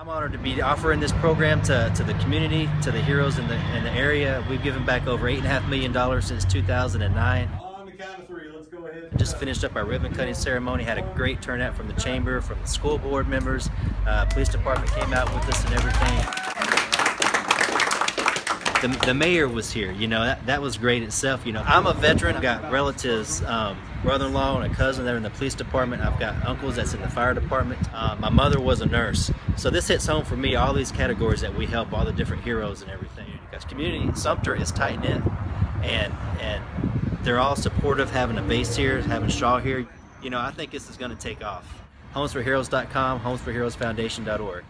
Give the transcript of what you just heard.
I'm honored to be offering this program to, to the community, to the heroes in the in the area. We've given back over eight and a half million dollars since 2009. On the count of three, let's go ahead. Just finished up our ribbon cutting ceremony. Had a great turnout from the chamber, from the school board members. Uh, police department came out with us and everything. The, the mayor was here. You know that, that was great itself. You know I'm a veteran. I've got relatives, um, brother-in-law and a cousin that are in the police department. I've got uncles that's in the fire department. Uh, my mother was a nurse, so this hits home for me. All these categories that we help, all the different heroes and everything. Because community Sumter is tight knit, and and they're all supportive having a base here, having Shaw here. You know, I think this is going to take off. Homesforheroes.com, homesforheroesfoundation.org.